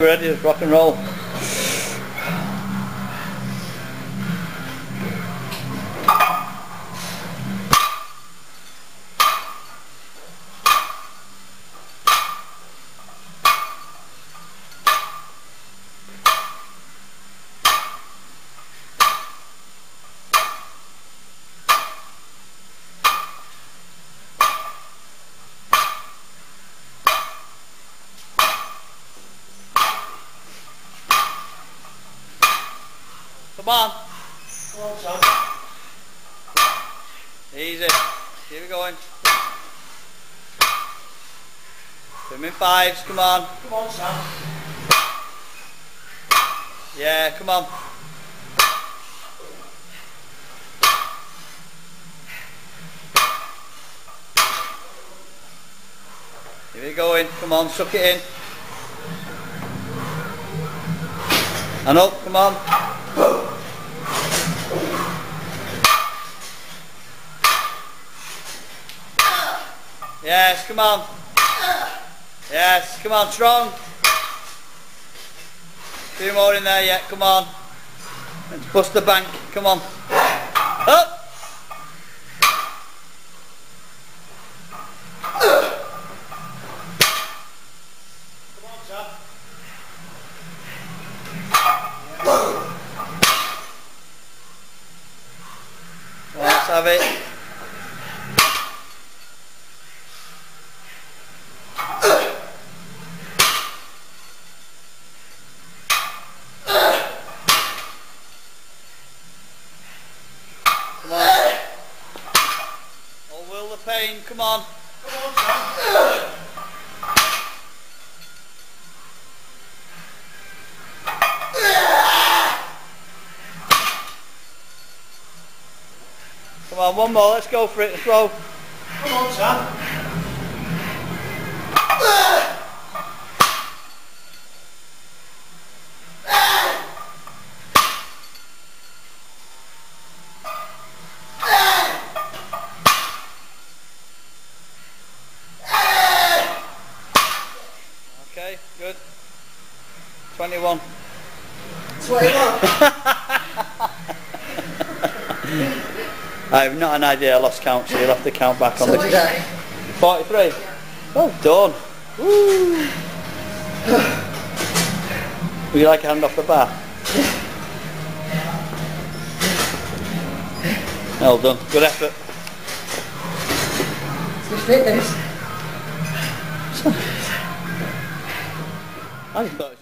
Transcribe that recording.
ready rock and roll. Come on. Come on. Easy. Keep it going. Come in fives, come on. Come on, Sam. Yeah, come on. Keep it going. Come on, suck it in. And up, come on. Yes, come on. Yes, come on, strong. Two more in there yet, come on. Let's bust the bank, come on. Up! Come on. Well, let's have it. Come on. Oh, will the pain, come on. Come on, Sam. Come on, one more, let's go for it, Let's throw. Come on, Sam. Okay, good. 21. 21. I have not an idea, I lost count, so you'll have to count back on So the... did I. 43? Well done. Woo. Would you like a hand off the bar? Well done. Good effort. It's fitness. I thought